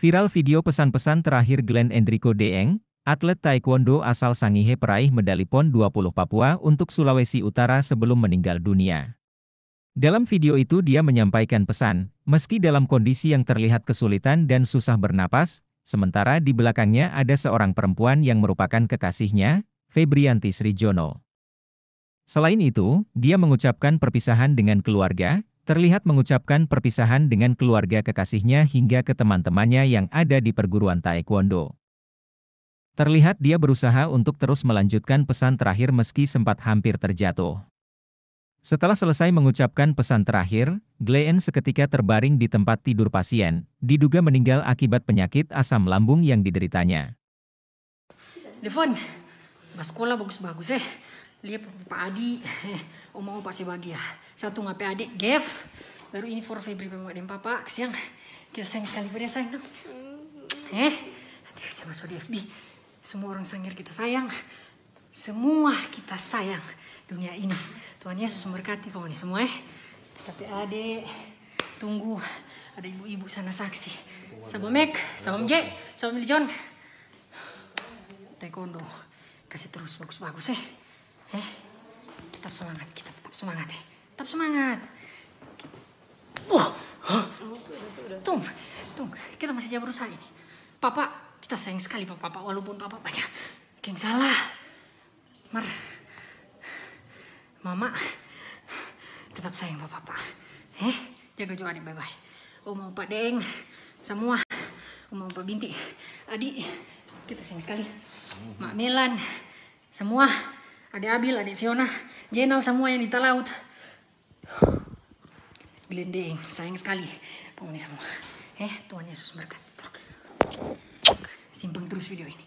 Viral video pesan-pesan terakhir Glenn Enrico Deeng, atlet taekwondo asal Sangihe peraih medali PON 20 Papua untuk Sulawesi Utara sebelum meninggal dunia. Dalam video itu dia menyampaikan pesan, meski dalam kondisi yang terlihat kesulitan dan susah bernapas, sementara di belakangnya ada seorang perempuan yang merupakan kekasihnya, Febrianti Srijono. Selain itu, dia mengucapkan perpisahan dengan keluarga, terlihat mengucapkan perpisahan dengan keluarga kekasihnya hingga ke teman-temannya yang ada di perguruan taekwondo. Terlihat dia berusaha untuk terus melanjutkan pesan terakhir meski sempat hampir terjatuh. Setelah selesai mengucapkan pesan terakhir, Glenn seketika terbaring di tempat tidur pasien, diduga meninggal akibat penyakit asam lambung yang dideritanya. Devon, sekolah bagus-bagus eh lihat Pak Adi. Eh, omong pasti bahagia. Satu ngapain adik Gev. Baru ini for Febri dan papa. Kesiang kita sayang sekali pada sayang dong eh? Nanti saya masuk di FB semua orang sangir kita sayang. Semua kita sayang dunia ini. Tuhan Yesus memberkati pokoknya semua eh? Tapi adik tunggu. Ada ibu-ibu sana saksi. Sabam Mek sabam J sabam John. Taekwondo. Kasih terus bagus-bagus eh Eh, tetap semangat kita, tetap semangat eh. Tetap semangat. Wah, huh. Tung, tung, kita masih jauh berusaha ini. Papa, kita sayang sekali sama papa walaupun papa banyak yang salah. Mar, mama, tetap sayang sama papa. Eh, jaga juga adik bye-bye. Oma Pak Deng, semua. Oma Pak Binti, adik, kita sayang sekali. Mak Melan, semua ada Abil, ada Fiona, Jenal semua yang di laut. Gelendeng, sayang sekali penghuni semua. Eh, Tuhan Yesus berkat. Simpan terus video ini.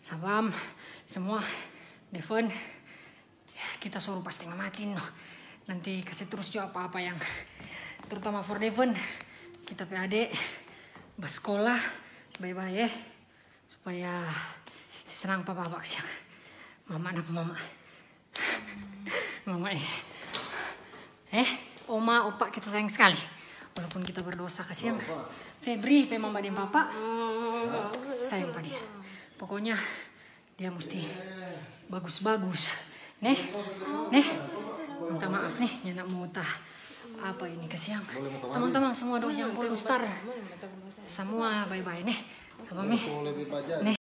Salam semua, Devon. Kita suruh pasti ngamatin. Nanti kasih terus juga apa-apa yang terutama for Devon. Kita PAD, sekolah, bye-bye ya. Supaya senang papa pak siang. Mama apa mama? Mama eh. Eh oma opa kita sayang sekali. Walaupun kita berdosa kasihan. Febri memang badan papa sayang pada dia. Pokoknya dia mesti bagus-bagus. Nih nih. Minta maaf nih nyenak mutah apa ini kasihan. Teman-teman semua doa yang star semua bye bye nih. sama nih